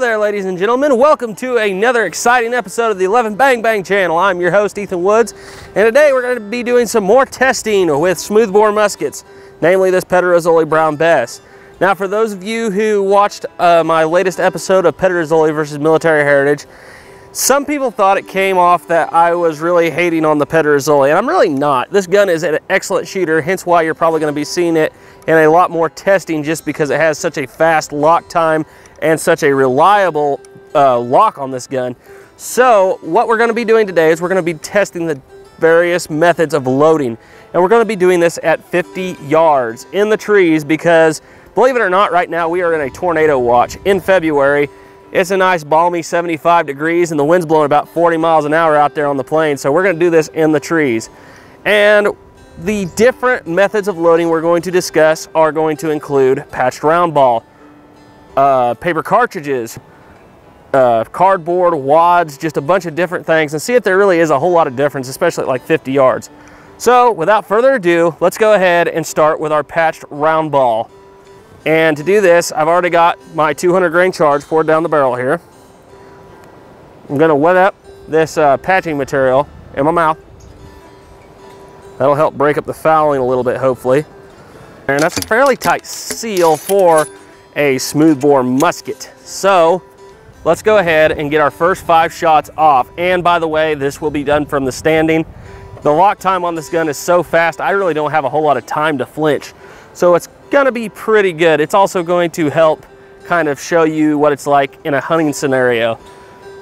there, ladies and gentlemen. Welcome to another exciting episode of the 11 Bang Bang channel. I'm your host, Ethan Woods, and today we're going to be doing some more testing with smoothbore muskets, namely this Petro Brown Bess. Now, for those of you who watched uh, my latest episode of Petro versus Military Heritage, some people thought it came off that I was really hating on the Petro and I'm really not. This gun is an excellent shooter, hence why you're probably going to be seeing it in a lot more testing just because it has such a fast lock time and such a reliable uh, lock on this gun. So what we're gonna be doing today is we're gonna be testing the various methods of loading. And we're gonna be doing this at 50 yards in the trees because believe it or not, right now we are in a tornado watch in February. It's a nice balmy 75 degrees and the wind's blowing about 40 miles an hour out there on the plain. So we're gonna do this in the trees. And the different methods of loading we're going to discuss are going to include patched round ball, uh, paper cartridges, uh, cardboard, wads, just a bunch of different things and see if there really is a whole lot of difference, especially at like 50 yards. So without further ado, let's go ahead and start with our patched round ball. And to do this, I've already got my 200 grain charge poured down the barrel here. I'm gonna wet up this uh, patching material in my mouth. That'll help break up the fouling a little bit, hopefully. And that's a fairly tight seal for a smoothbore musket. So let's go ahead and get our first five shots off. And by the way, this will be done from the standing. The lock time on this gun is so fast, I really don't have a whole lot of time to flinch. So it's gonna be pretty good. It's also going to help kind of show you what it's like in a hunting scenario.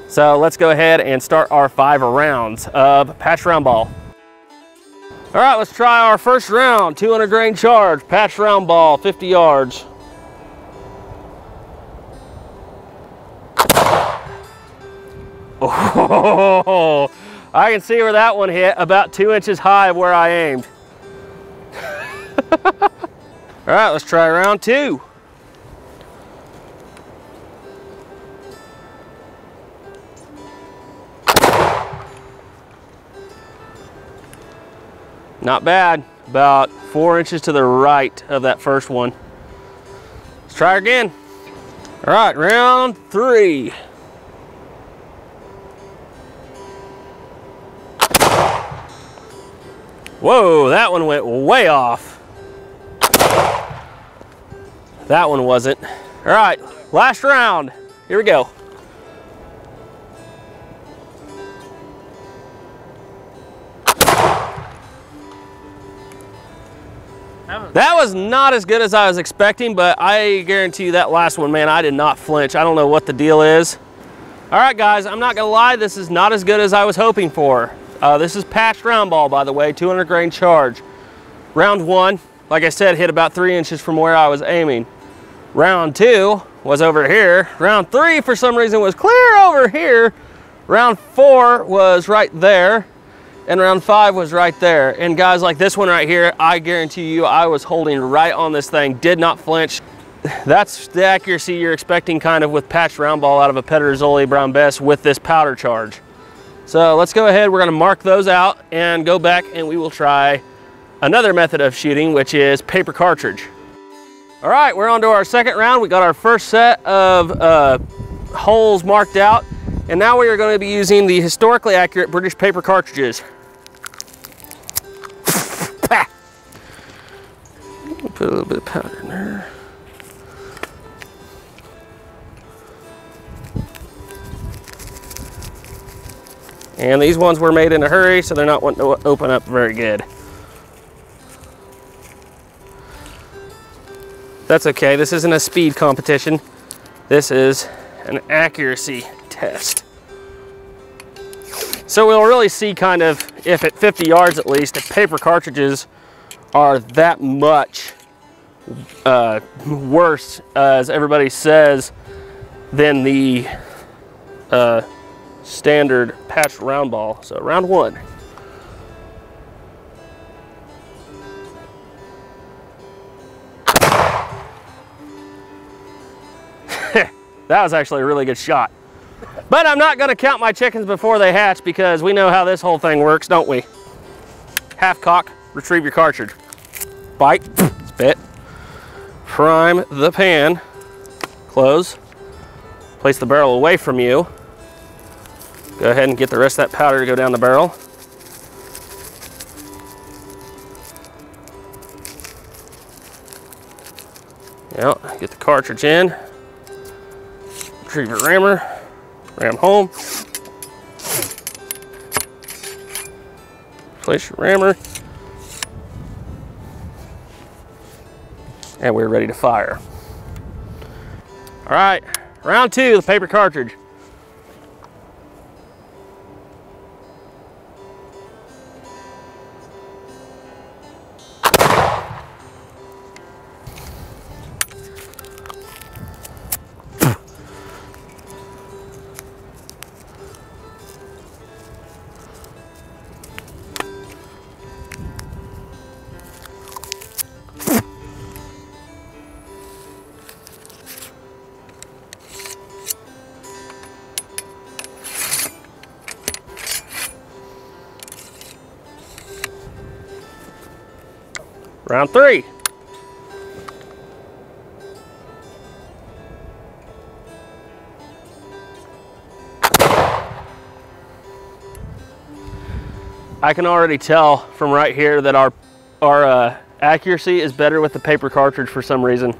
So let's go ahead and start our five rounds of patch round ball. All right, let's try our first round, 200 grain charge, patch round ball, 50 yards. Oh, I can see where that one hit about two inches high of where I aimed. All right, let's try round two. Not bad, about four inches to the right of that first one. Let's try again. All right, round three. Whoa, that one went way off. That one wasn't. All right, last round. Here we go. That was not as good as I was expecting, but I guarantee you that last one, man, I did not flinch. I don't know what the deal is. All right, guys, I'm not gonna lie, this is not as good as I was hoping for. Uh, this is patched round ball, by the way, 200 grain charge. Round one, like I said, hit about three inches from where I was aiming. Round two was over here. Round three, for some reason, was clear over here. Round four was right there. And round five was right there. And guys, like this one right here, I guarantee you, I was holding right on this thing, did not flinch. That's the accuracy you're expecting kind of with patched round ball out of a Pedersoli Brown Bess with this powder charge. So let's go ahead, we're gonna mark those out and go back and we will try another method of shooting, which is paper cartridge. All right, we're on to our second round. We got our first set of uh, holes marked out, and now we are gonna be using the historically accurate British paper cartridges. Put a little bit of powder in there. And these ones were made in a hurry, so they're not wanting to open up very good. That's okay, this isn't a speed competition. This is an accuracy test. So we'll really see kind of, if at 50 yards at least, if paper cartridges are that much uh, worse, uh, as everybody says, than the uh, standard patched round ball. So round one. that was actually a really good shot. But I'm not gonna count my chickens before they hatch because we know how this whole thing works, don't we? Half cock, retrieve your cartridge. Bite, spit, prime the pan, close, place the barrel away from you. Go ahead and get the rest of that powder to go down the barrel. Yep, get the cartridge in. Retrieve your rammer, ram home. Place your rammer. And we're ready to fire. All right, round two, the paper cartridge. Round three. I can already tell from right here that our, our uh, accuracy is better with the paper cartridge for some reason.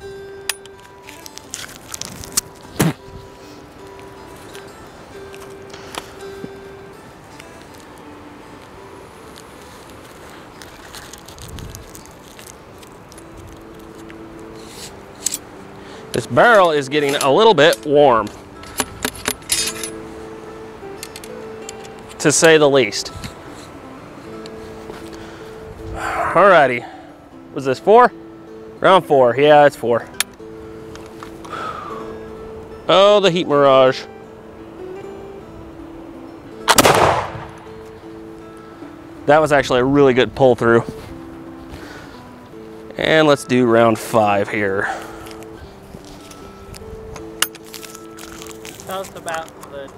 This barrel is getting a little bit warm, to say the least. Alrighty, was this four? Round four, yeah, it's four. Oh, the heat mirage. That was actually a really good pull through. And let's do round five here.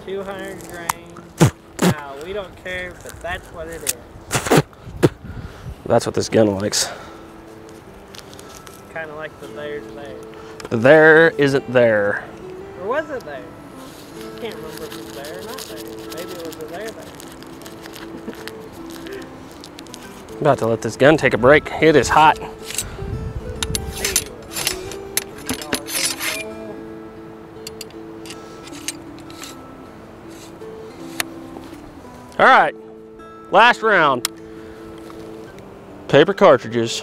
200 grain. now, we don't care, but that's what it is. That's what this gun likes. Kind of like the there's there. There isn't there. Or was it there? I can't remember if it was there or not there. Maybe it was a there there. About to let this gun take a break. It is hot. All right, last round. Paper cartridges.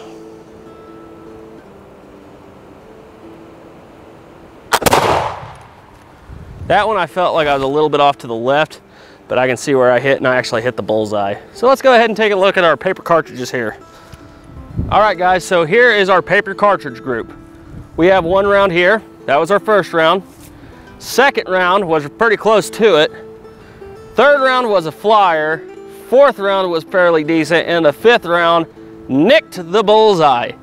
That one I felt like I was a little bit off to the left, but I can see where I hit and I actually hit the bullseye. So let's go ahead and take a look at our paper cartridges here. All right guys, so here is our paper cartridge group. We have one round here. That was our first round. Second round was pretty close to it. Third round was a flyer. Fourth round was fairly decent. And the fifth round nicked the bullseye.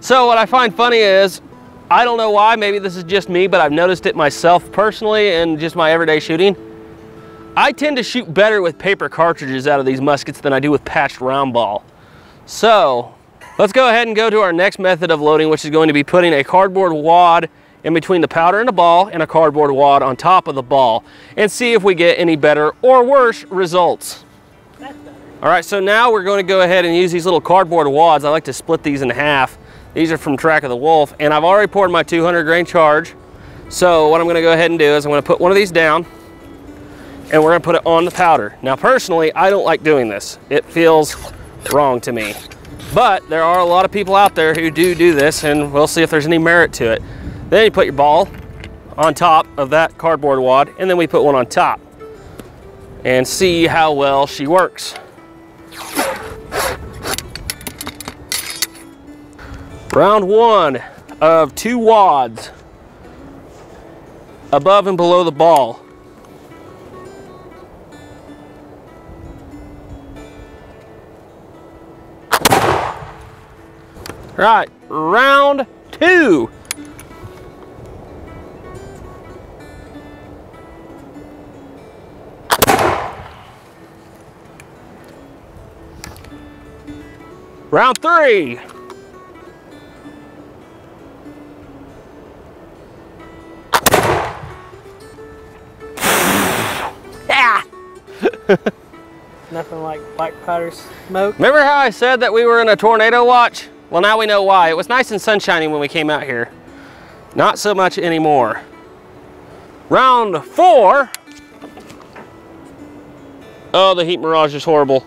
So what I find funny is, I don't know why, maybe this is just me, but I've noticed it myself personally and just my everyday shooting. I tend to shoot better with paper cartridges out of these muskets than I do with patched round ball. So let's go ahead and go to our next method of loading, which is going to be putting a cardboard wad in between the powder and the ball and a cardboard wad on top of the ball and see if we get any better or worse results. All right, so now we're going to go ahead and use these little cardboard wads. I like to split these in half. These are from Track of the Wolf, and I've already poured my 200 grain charge. So what I'm gonna go ahead and do is I'm gonna put one of these down, and we're gonna put it on the powder. Now personally, I don't like doing this. It feels wrong to me. But there are a lot of people out there who do do this, and we'll see if there's any merit to it. Then you put your ball on top of that cardboard wad, and then we put one on top and see how well she works. Round one of two wads above and below the ball. Right, round two. Round three. Yeah. Nothing like black powder smoke. Remember how I said that we were in a tornado watch? Well, now we know why. It was nice and sunshiny when we came out here. Not so much anymore. Round four. Oh, the heat mirage is horrible.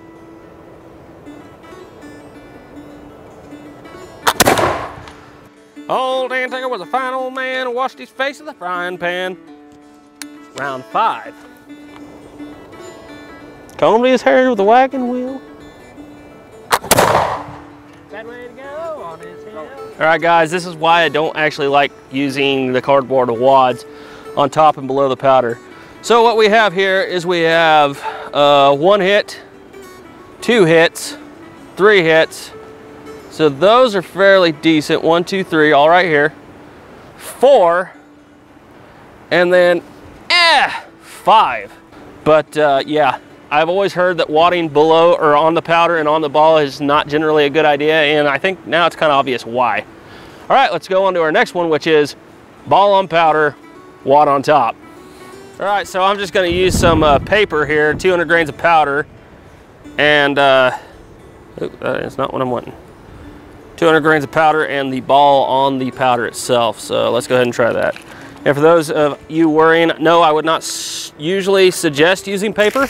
Antigua was a fine old man, washed his face in the frying pan. Round five. Combed his hair with a wagon wheel. Bad way to go on his hill. All right, guys, this is why I don't actually like using the cardboard wads on top and below the powder. So what we have here is we have uh, one hit, two hits, three hits. So those are fairly decent. One, two, three, all right here. Four, and then, eh, five. But uh, yeah, I've always heard that wadding below or on the powder and on the ball is not generally a good idea, and I think now it's kind of obvious why. All right, let's go on to our next one, which is ball on powder, wad on top. All right, so I'm just gonna use some uh, paper here, 200 grains of powder, and uh, oop, that is not what I'm wanting. 200 grains of powder and the ball on the powder itself. So let's go ahead and try that. And for those of you worrying, no, I would not usually suggest using paper.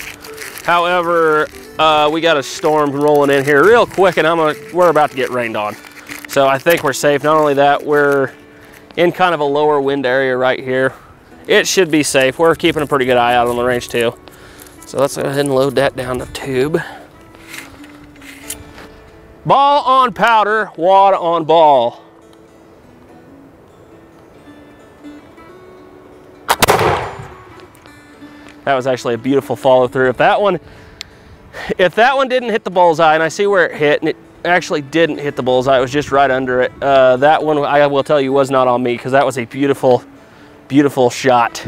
However, uh, we got a storm rolling in here real quick and I'm gonna, we're about to get rained on. So I think we're safe. Not only that, we're in kind of a lower wind area right here. It should be safe. We're keeping a pretty good eye out on the range too. So let's go ahead and load that down the tube. Ball on powder, wad on ball. That was actually a beautiful follow through. If that one, if that one didn't hit the bullseye, and I see where it hit, and it actually didn't hit the bullseye, it was just right under it. Uh, that one, I will tell you, was not on me because that was a beautiful, beautiful shot.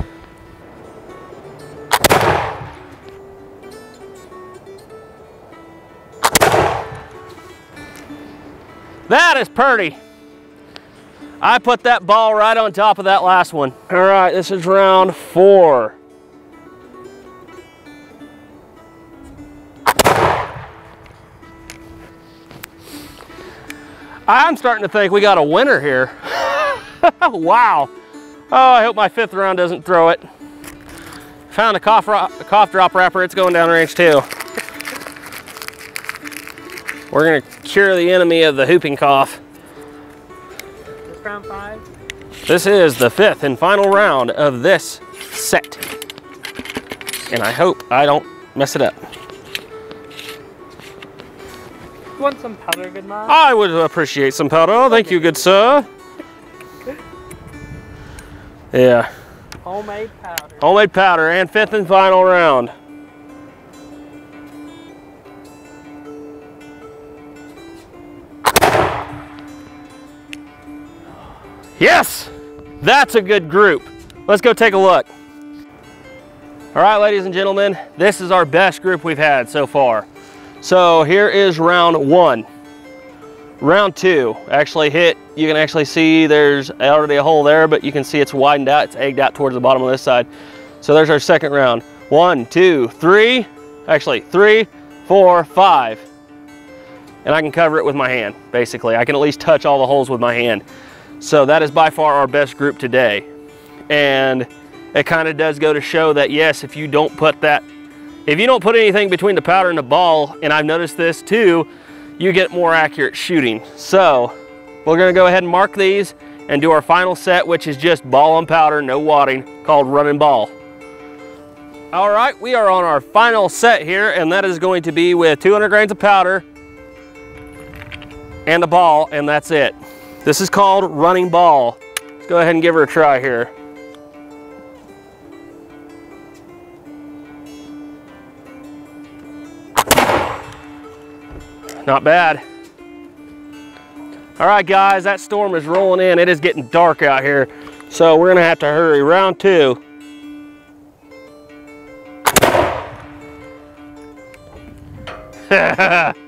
That is pretty. I put that ball right on top of that last one. All right, this is round four. I'm starting to think we got a winner here. wow. Oh, I hope my fifth round doesn't throw it. Found a cough, a cough drop wrapper. It's going down range too. We're gonna cure the enemy of the whooping cough. This round five. This is the fifth and final round of this set. And I hope I don't mess it up. You want some powder, good man? I would appreciate some powder. Oh, thank you, good sir. Yeah, Homemade powder. homemade powder and fifth and final round. Yes, that's a good group. Let's go take a look. All right, ladies and gentlemen, this is our best group we've had so far. So here is round one. Round two actually hit, you can actually see there's already a hole there, but you can see it's widened out, it's egged out towards the bottom of this side. So there's our second round. One, two, three, actually three, four, five. And I can cover it with my hand, basically. I can at least touch all the holes with my hand. So that is by far our best group today. And it kind of does go to show that yes, if you don't put that, if you don't put anything between the powder and the ball, and I've noticed this too, you get more accurate shooting. So we're gonna go ahead and mark these and do our final set, which is just ball and powder, no wadding, called running ball. All right, we are on our final set here, and that is going to be with 200 grains of powder and a ball, and that's it. This is called running ball. Let's go ahead and give her a try here. Not bad. All right, guys, that storm is rolling in. It is getting dark out here, so we're gonna have to hurry. Round two.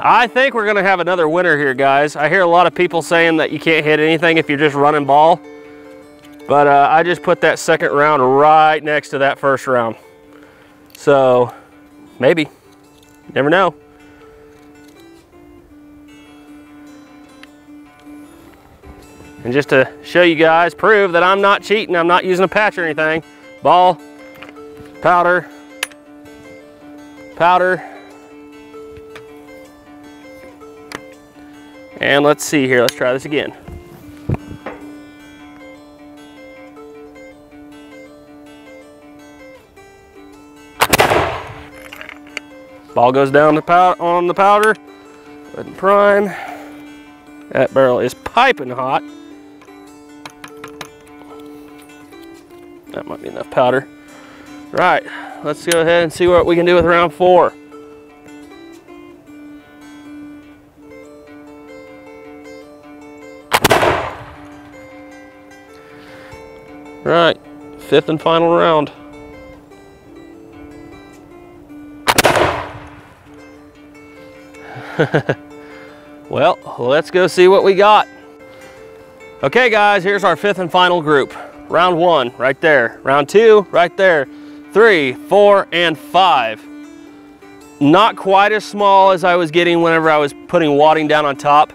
I think we're gonna have another winner here, guys. I hear a lot of people saying that you can't hit anything if you're just running ball. But uh, I just put that second round right next to that first round. So maybe, never know. And just to show you guys, prove that I'm not cheating, I'm not using a patch or anything. Ball, powder, powder. And let's see here, let's try this again. Ball goes down the on the powder, go and prime. That barrel is piping hot. That might be enough powder. Right, let's go ahead and see what we can do with round four. Right, fifth and final round. well, let's go see what we got. Okay guys, here's our fifth and final group. Round one, right there. Round two, right there. Three, four, and five. Not quite as small as I was getting whenever I was putting wadding down on top.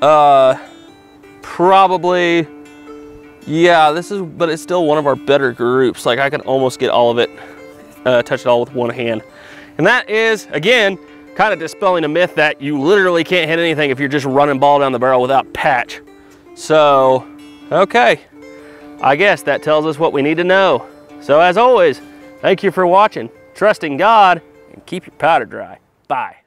Uh, probably, yeah, this is, but it's still one of our better groups. Like I can almost get all of it, uh, touch it all with one hand. And that is, again, kind of dispelling a myth that you literally can't hit anything if you're just running ball down the barrel without patch. So, okay. I guess that tells us what we need to know. So as always, thank you for watching. Trust in God and keep your powder dry. Bye.